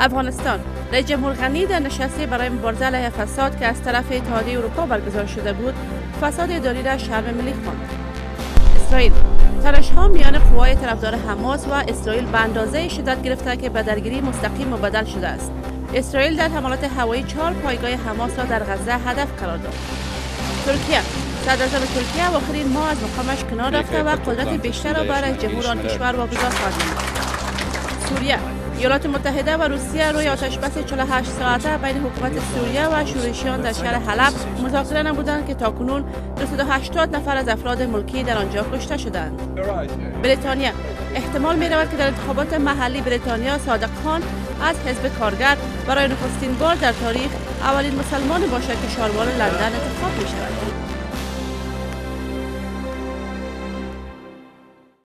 افغانستان. رئیس جمهور غنی در نشستی برای مبارزه علیه فساد که از طرف اتحادیه اروپا برگزار شده بود فساد اداری را شرم ملی خواند. اسرائیل. تنش ها میان قوای طرفدار حماس و اسرائیل به اندازه شدت گرفته که به درگیری مستقیم مبدل شده است. اسرائیل در حملات هوایی چهار پایگاه حماس را در غزه هدف قرار داد. ترکیه. صدر ترکیه آخرین ماه از مقامش کنار رفته و قدرت بیشتر را برای جمهور آن کشور واگذار خواهد سوریه ایالات متحده و روسیه روی آتش بس 48 ساعته بین حکومت سوریه و شورشیان در شهر حلب مذاکره نمودند که تاکنون 280 نفر از افراد ملکی در آنجا کشته شدند. بریتانیا احتمال می رود که در انتخابات محلی بریتانیا صادق خان از حزب کارگر برای نخستین بار در تاریخ اولین مسلمان باشد که شاروار لندن انتخاب می شود.